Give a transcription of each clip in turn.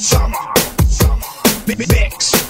Summer, summer, mix,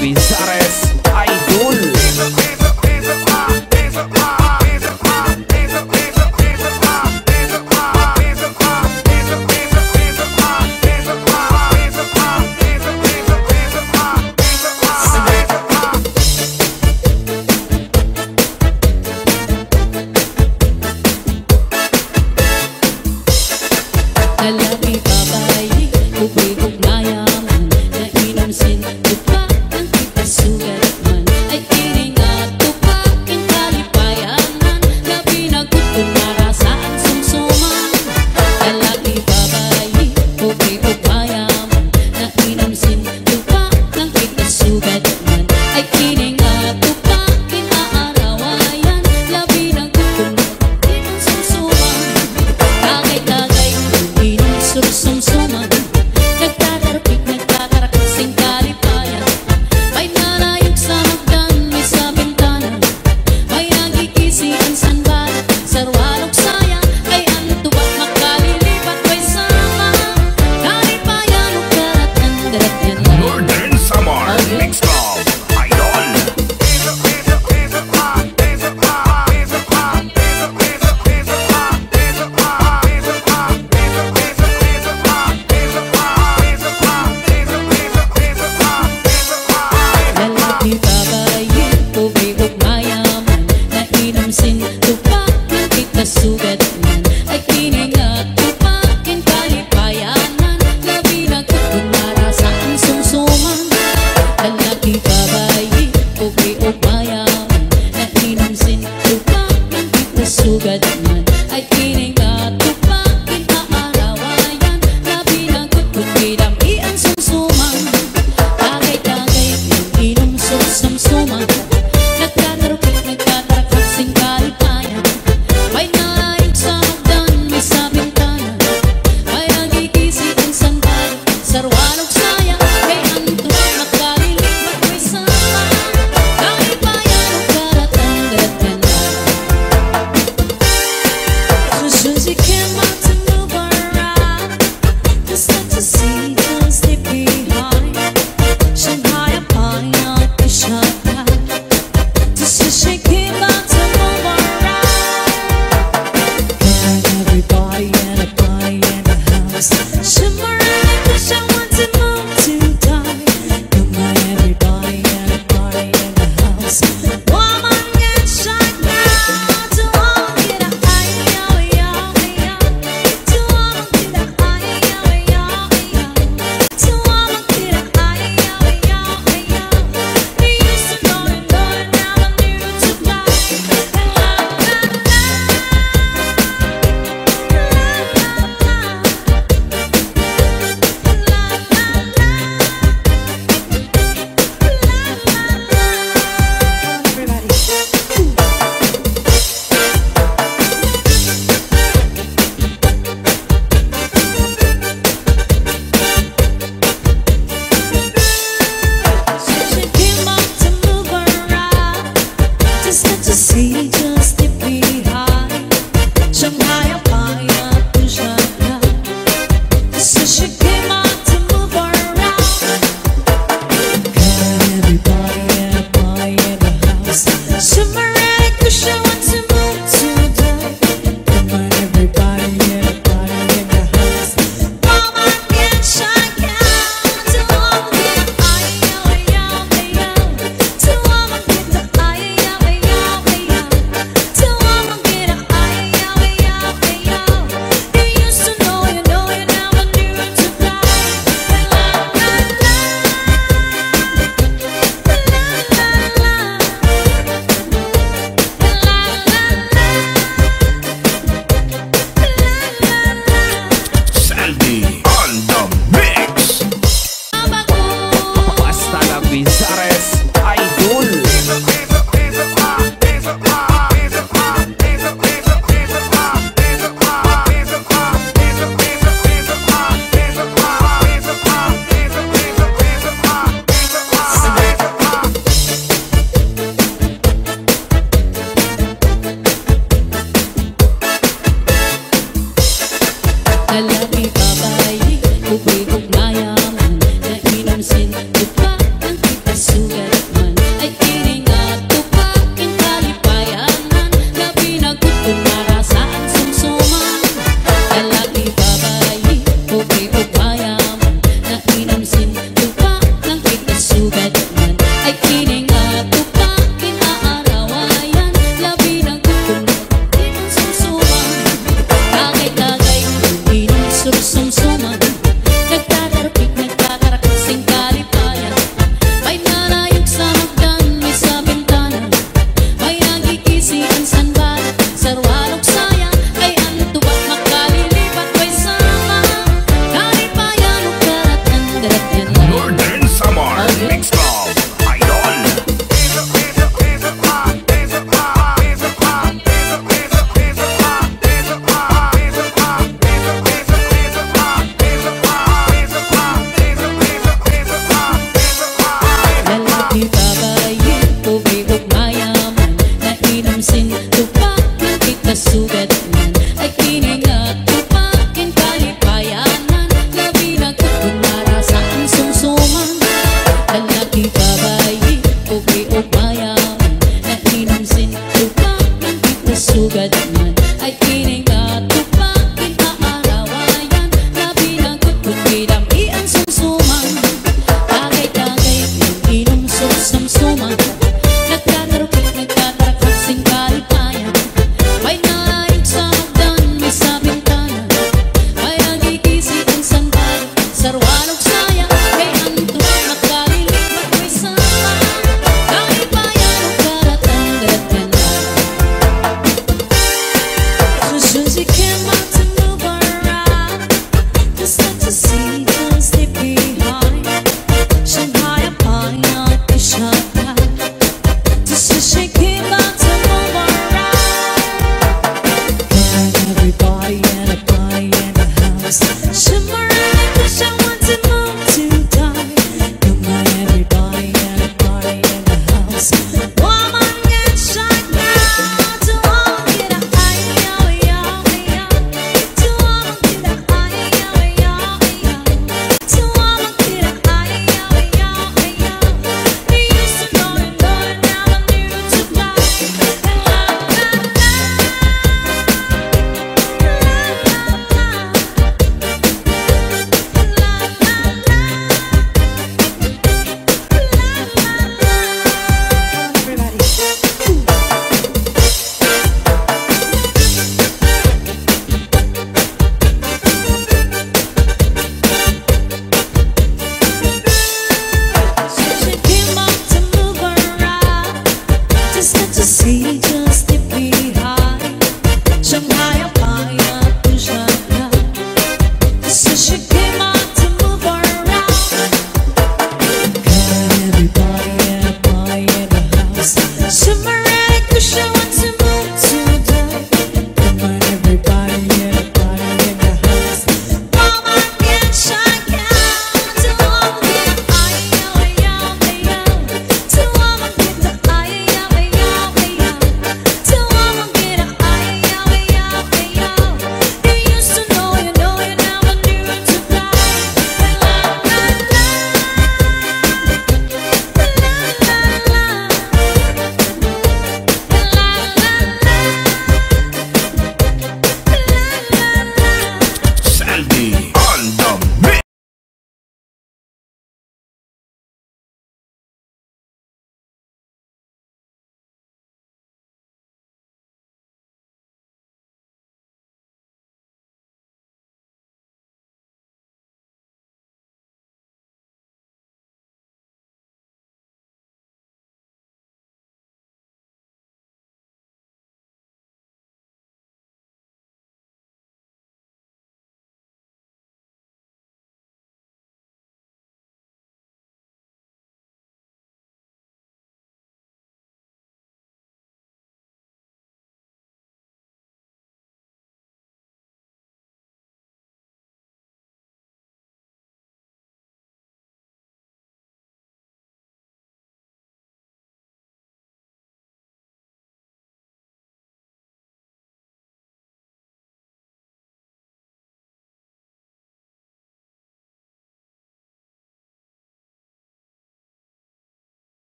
Quiz. Ares.